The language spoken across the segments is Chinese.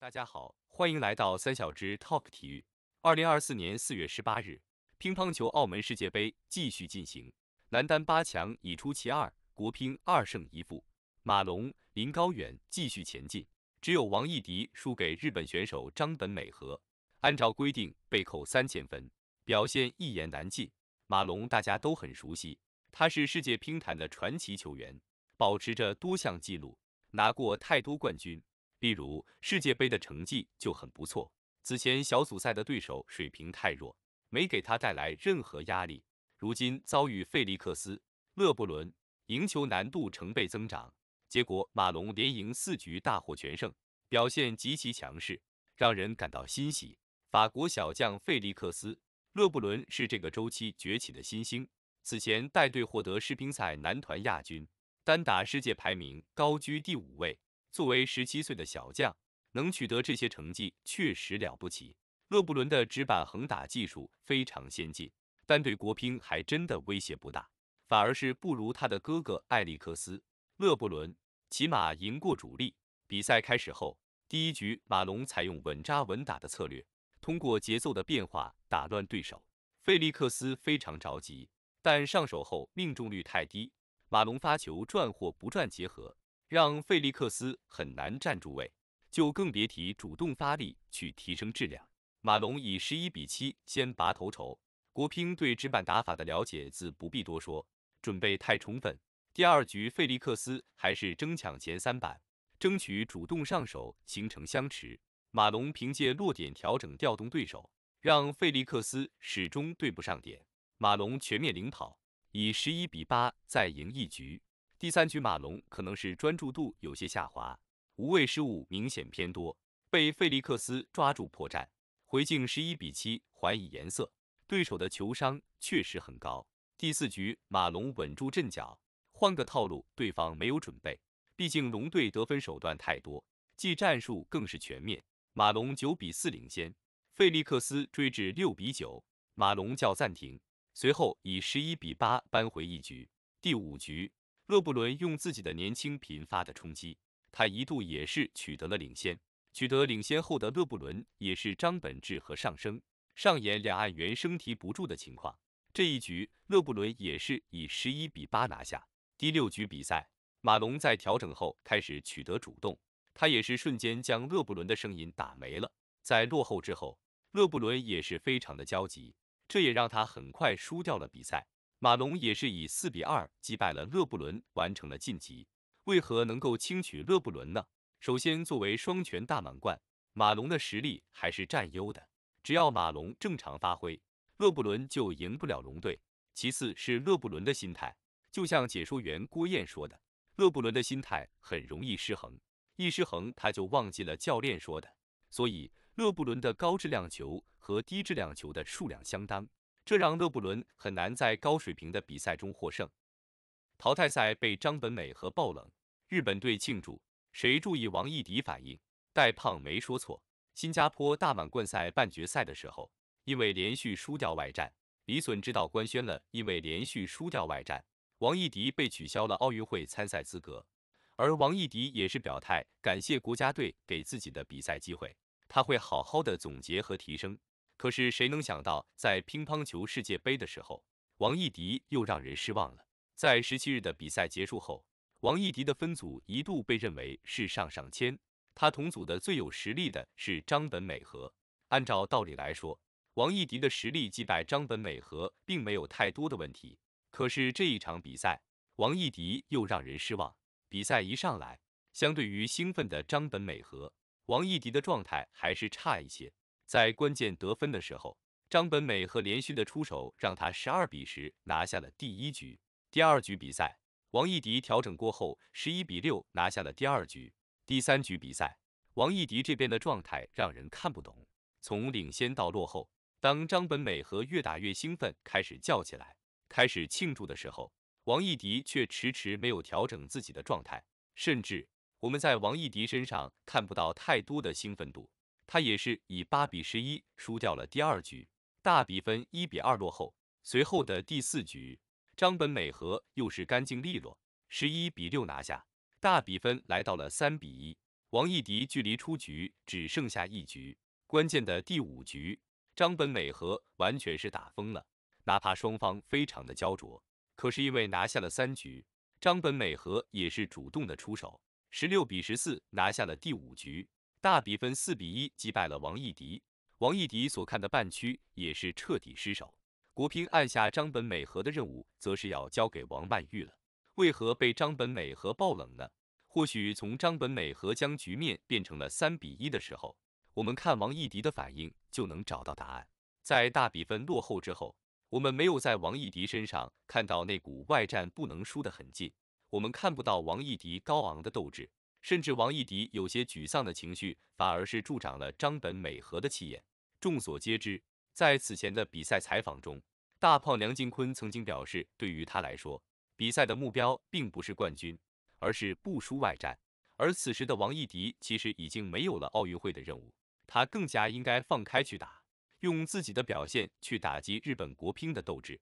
大家好，欢迎来到三小只 Talk 体育。二零二四年四月十八日，乒乓球澳门世界杯继续进行，男单八强已出其二，国乒二胜一负，马龙、林高远继续前进，只有王艺迪输给日本选手张本美和，按照规定被扣三千分，表现一言难尽。马龙大家都很熟悉，他是世界乒坛的传奇球员，保持着多项纪录，拿过太多冠军。例如世界杯的成绩就很不错，此前小组赛的对手水平太弱，没给他带来任何压力。如今遭遇费利克斯、勒布伦，赢球难度成倍增长。结果马龙连赢四局大获全胜，表现极其强势，让人感到欣喜。法国小将费利克斯、勒布伦是这个周期崛起的新星，此前带队获得世乒赛男团亚军，单打世界排名高居第五位。作为十七岁的小将，能取得这些成绩确实了不起。勒布伦的直板横打技术非常先进，但对国乒还真的威胁不大，反而是不如他的哥哥艾利克斯。勒布伦起码赢过主力。比赛开始后，第一局马龙采用稳扎稳打的策略，通过节奏的变化打乱对手。费利克斯非常着急，但上手后命中率太低，马龙发球转或不转结合。让费利克斯很难站住位，就更别提主动发力去提升质量。马龙以十一比七先拔头筹。国乒对直板打法的了解自不必多说，准备太充分。第二局费利克斯还是争抢前三板，争取主动上手，形成相持。马龙凭借落点调整调动对手，让费利克斯始终对不上点。马龙全面领跑，以十一比八再赢一局。第三局马龙可能是专注度有些下滑，无谓失误明显偏多，被费利克斯抓住破绽，回敬十一比七还以颜色。对手的球商确实很高。第四局马龙稳住阵脚，换个套路对方没有准备，毕竟龙队得分手段太多，技战术更是全面。马龙九比四领先，费利克斯追至六比九，马龙叫暂停，随后以十一比八扳回一局。第五局。勒布伦用自己的年轻频发的冲击，他一度也是取得了领先。取得领先后的勒布伦也是张本智和上升，上演两岸猿声啼不住的情况。这一局勒布伦也是以十一比八拿下。第六局比赛，马龙在调整后开始取得主动，他也是瞬间将勒布伦的声音打没了。在落后之后，勒布伦也是非常的焦急，这也让他很快输掉了比赛。马龙也是以四比二击败了勒布伦，完成了晋级。为何能够轻取勒布伦呢？首先，作为双拳大满贯，马龙的实力还是占优的。只要马龙正常发挥，勒布伦就赢不了龙队。其次是勒布伦的心态，就像解说员郭燕说的，勒布伦的心态很容易失衡，一失衡他就忘记了教练说的。所以勒布伦的高质量球和低质量球的数量相当。这让勒布伦很难在高水平的比赛中获胜。淘汰赛被张本美和爆冷，日本队庆祝，谁注意王艺迪反应？戴胖没说错。新加坡大满贯赛半决赛的时候，因为连续输掉外战，李隼指导官宣了，因为连续输掉外战，王艺迪被取消了奥运会参赛资格。而王艺迪也是表态，感谢国家队给自己的比赛机会，他会好好的总结和提升。可是谁能想到，在乒乓球世界杯的时候，王艺迪又让人失望了。在十七日的比赛结束后，王艺迪的分组一度被认为是上上签，他同组的最有实力的是张本美和。按照道理来说，王艺迪的实力击败张本美和并没有太多的问题。可是这一场比赛，王艺迪又让人失望。比赛一上来，相对于兴奋的张本美和，王艺迪的状态还是差一些。在关键得分的时候，张本美和连续的出手让他十二比十拿下了第一局。第二局比赛，王艺迪调整过后，十一比六拿下了第二局。第三局比赛，王艺迪这边的状态让人看不懂，从领先到落后。当张本美和越打越兴奋，开始叫起来，开始庆祝的时候，王艺迪却迟迟没有调整自己的状态，甚至我们在王艺迪身上看不到太多的兴奋度。他也是以八比十一输掉了第二局，大比分一比二落后。随后的第四局，张本美和又是干净利落，十一比六拿下，大比分来到了三比一。王艺迪距离出局只剩下一局，关键的第五局，张本美和完全是打疯了，哪怕双方非常的焦灼，可是因为拿下了三局，张本美和也是主动的出手，十六比十四拿下了第五局，大比分四比一击败了王艺迪。王艺迪所看的半区也是彻底失守。国乒按下张本美和的任务，则是要交给王曼玉了。为何被张本美和爆冷呢？或许从张本美和将局面变成了三比一的时候，我们看王艺迪的反应就能找到答案。在大比分落后之后，我们没有在王艺迪身上看到那股外战不能输的狠劲，我们看不到王艺迪高昂的斗志，甚至王艺迪有些沮丧的情绪，反而是助长了张本美和的气焰。众所皆知，在此前的比赛采访中，大胖梁靖昆曾经表示，对于他来说，比赛的目标并不是冠军，而是不输外战。而此时的王艺迪其实已经没有了奥运会的任务，他更加应该放开去打，用自己的表现去打击日本国乒的斗志，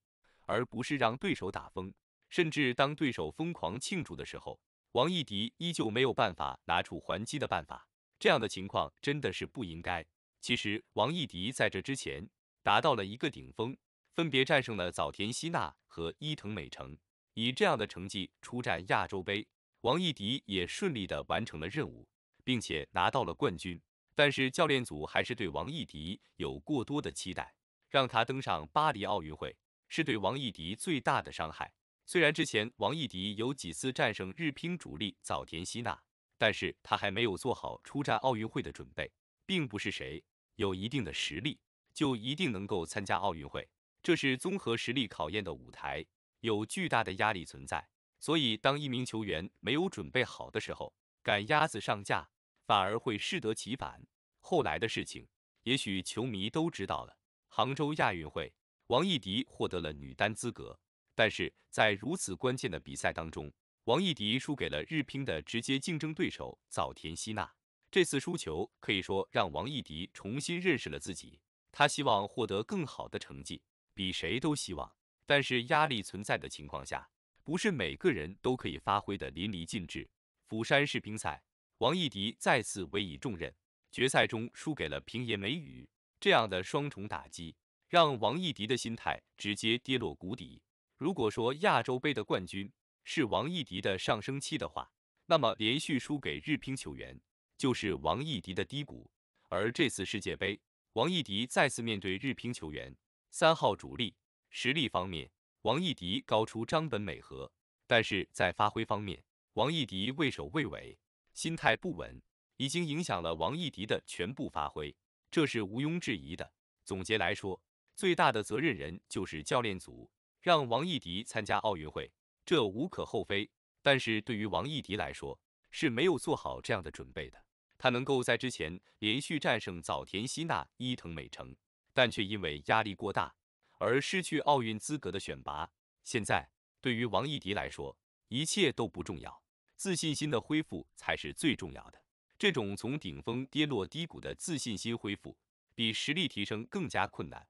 而不是让对手打疯。甚至当对手疯狂庆祝的时候，王艺迪依旧没有办法拿出还击的办法，这样的情况真的是不应该。其实王艺迪在这之前达到了一个顶峰。分别战胜了早田希娜和伊藤美诚，以这样的成绩出战亚洲杯，王艺迪也顺利的完成了任务，并且拿到了冠军。但是教练组还是对王艺迪有过多的期待，让他登上巴黎奥运会是对王艺迪最大的伤害。虽然之前王艺迪有几次战胜日乒主力早田希娜，但是他还没有做好出战奥运会的准备，并不是谁有一定的实力就一定能够参加奥运会。这是综合实力考验的舞台，有巨大的压力存在。所以，当一名球员没有准备好的时候，赶鸭子上架，反而会适得其反。后来的事情，也许球迷都知道了。杭州亚运会，王艺迪获得了女单资格，但是在如此关键的比赛当中，王艺迪输给了日乒的直接竞争对手早田希娜。这次输球可以说让王艺迪重新认识了自己，他希望获得更好的成绩。比谁都希望，但是压力存在的情况下，不是每个人都可以发挥的淋漓尽致。釜山世乒赛，王艺迪再次委以重任，决赛中输给了平野美宇，这样的双重打击让王艺迪的心态直接跌落谷底。如果说亚洲杯的冠军是王艺迪的上升期的话，那么连续输给日乒球员就是王艺迪的低谷。而这次世界杯，王艺迪再次面对日乒球员。三号主力实力方面，王艺迪高出张本美和，但是在发挥方面，王艺迪畏首畏尾，心态不稳，已经影响了王艺迪的全部发挥，这是毋庸置疑的。总结来说，最大的责任人就是教练组，让王艺迪参加奥运会，这无可厚非。但是对于王艺迪来说，是没有做好这样的准备的。他能够在之前连续战胜早田希娜、伊藤美诚。但却因为压力过大而失去奥运资格的选拔。现在对于王艺迪来说，一切都不重要，自信心的恢复才是最重要的。这种从顶峰跌落低谷的自信心恢复，比实力提升更加困难。